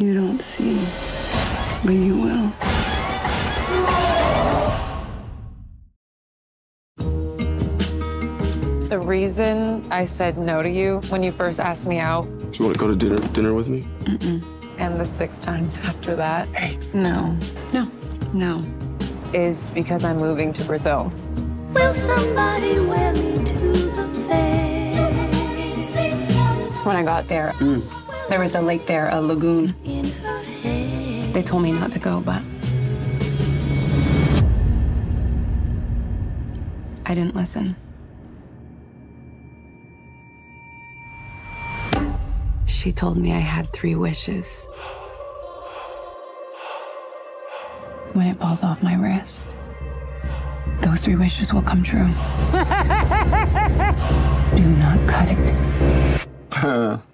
You don't see, but you will. The reason I said no to you when you first asked me out, Do you want to go to dinner dinner with me? Mm-mm. and the six times after that, Hey. No, no, no. is because I'm moving to Brazil. Will somebody wear me to the fair? When I got there, mm. There was a lake there, a lagoon. In her hair. They told me not to go, but I didn't listen. She told me I had three wishes. When it falls off my wrist, those three wishes will come true. Do not cut it.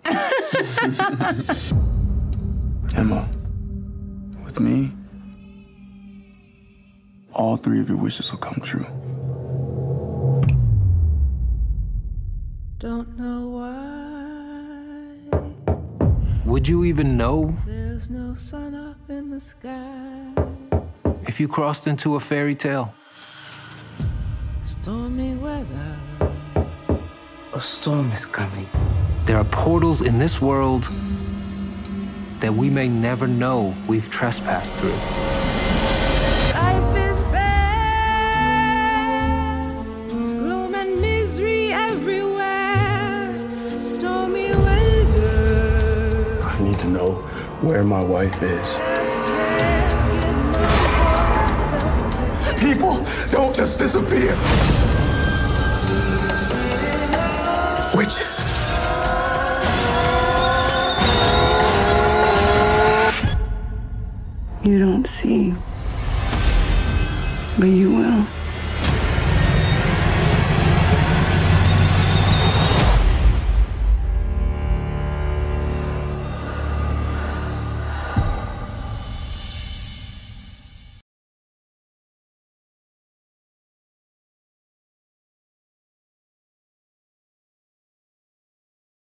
Emma, with me, all three of your wishes will come true. Don't know why Would you even know there's no sun up in the sky. if you crossed into a fairy tale? Stormy weather. A storm is coming. There are portals in this world that we may never know we've trespassed through. Life is bad. Gloom and misery everywhere. Stormy weather. I need to know where my wife is. Just can't get no myself. People don't just disappear. Witches. You don't see, but you will.